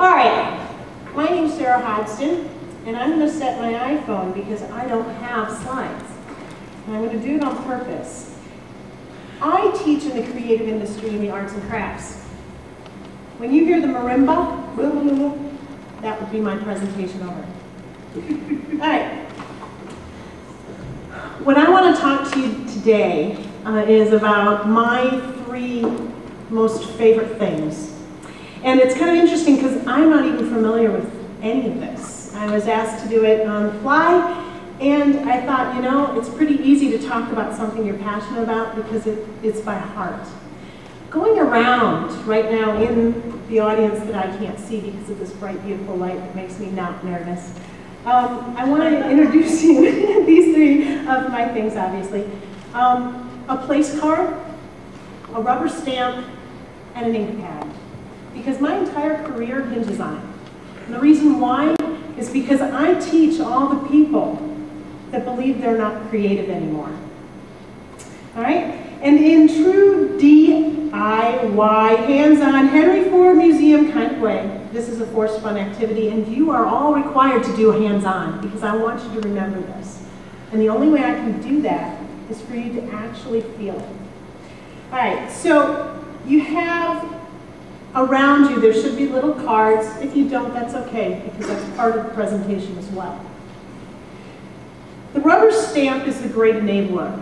All right, my name's Sarah Hodsdon, and I'm going to set my iPhone because I don't have slides. And I'm going to do it on purpose. I teach in the creative industry in the arts and crafts. When you hear the marimba, that would be my presentation over. All right. What I want to talk to you today uh, is about my three most favorite things. And it's kind of interesting because I'm not even familiar with any of this. I was asked to do it on the fly, and I thought, you know, it's pretty easy to talk about something you're passionate about because it, it's by heart. Going around right now in the audience that I can't see because of this bright, beautiful light that makes me not nervous, um, I want to introduce you these three of my things, obviously. Um, a place card, a rubber stamp, and an ink pad. Because my entire career hinges on it. And the reason why is because I teach all the people that believe they're not creative anymore. All right? And in true DIY, hands-on, Henry Ford Museum kind of way, this is a forced fun activity, and you are all required to do hands-on because I want you to remember this. And the only way I can do that is for you to actually feel it. All right, so you have around you, there should be little cards. If you don't, that's okay, because that's part of the presentation as well. The rubber stamp is the great enabler.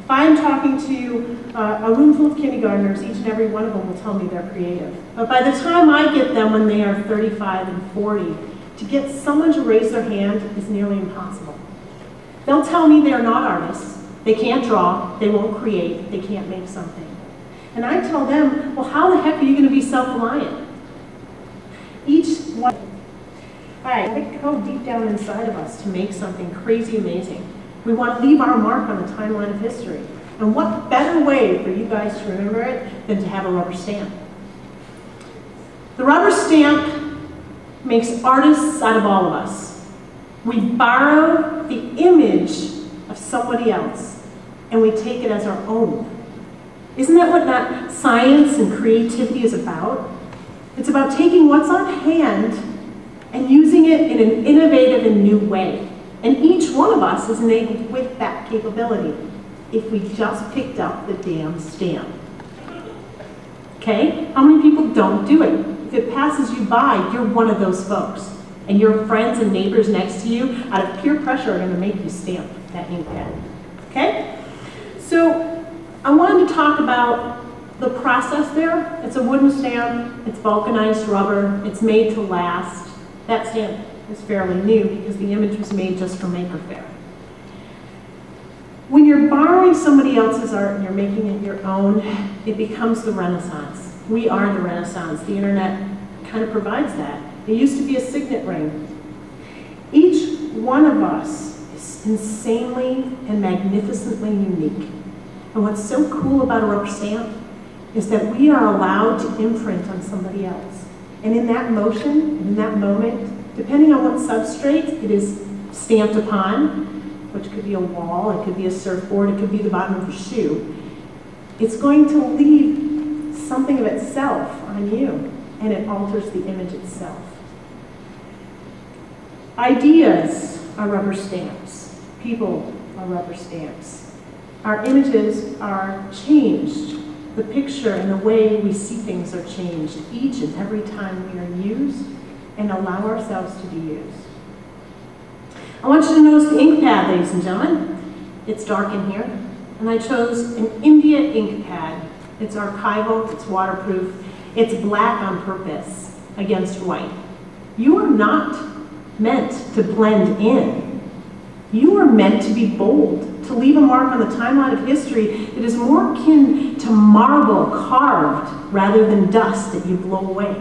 If I'm talking to uh, a room full of kindergartners, each and every one of them will tell me they're creative. But by the time I get them when they are 35 and 40, to get someone to raise their hand is nearly impossible. They'll tell me they're not artists, they can't draw, they won't create, they can't make something. And I tell them, well, how the heck are you going to be self-reliant? Each one. All right, they go deep down inside of us to make something crazy amazing. We want to leave our mark on the timeline of history. And what better way for you guys to remember it than to have a rubber stamp? The rubber stamp makes artists out of all of us. We borrow the image of somebody else and we take it as our own. Isn't that what that science and creativity is about? It's about taking what's on hand and using it in an innovative and new way. And each one of us is enabled with that capability if we just picked up the damn stamp. Okay? How many people don't do it? If it passes you by, you're one of those folks. And your friends and neighbors next to you, out of peer pressure, are going to make you stamp that ink pad. Okay? So I wanted to talk about the process there. It's a wooden stamp, it's vulcanized rubber, it's made to last. That stamp is fairly new because the image was made just for Maker Faire. When you're borrowing somebody else's art and you're making it your own, it becomes the Renaissance. We are the Renaissance. The internet kind of provides that. It used to be a signet ring. Each one of us is insanely and magnificently unique. And what's so cool about a rubber stamp is that we are allowed to imprint on somebody else. And in that motion, in that moment, depending on what substrate it is stamped upon, which could be a wall, it could be a surfboard, it could be the bottom of a shoe, it's going to leave something of itself on you, and it alters the image itself. Ideas are rubber stamps. People are rubber stamps. Our images are changed. The picture and the way we see things are changed each and every time we are used and allow ourselves to be used. I want you to notice the ink pad, ladies and gentlemen. It's dark in here. And I chose an India ink pad. It's archival, it's waterproof, it's black on purpose against white. You are not meant to blend in. Are meant to be bold to leave a mark on the timeline of history that is more akin to marble carved rather than dust that you blow away.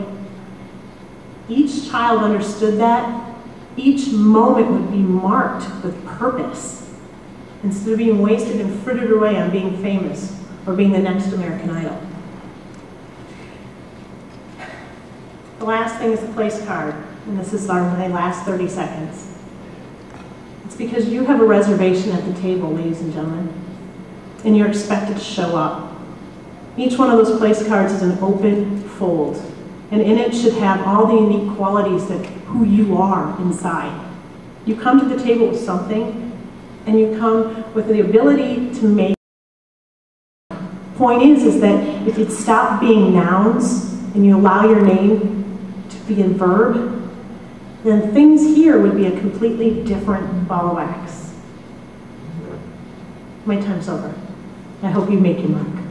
Each child understood that. Each moment would be marked with purpose instead of being wasted and frittered away on being famous or being the next American Idol. The last thing is the place card, and this is our my last 30 seconds. It's because you have a reservation at the table, ladies and gentlemen, and you're expected to show up. Each one of those place cards is an open fold. And in it should have all the unique qualities that who you are inside. You come to the table with something, and you come with the ability to make. Point is, is that if you stop being nouns and you allow your name to be a verb, then things here would be a completely different ball of wax. My time's over. I hope you make your mark.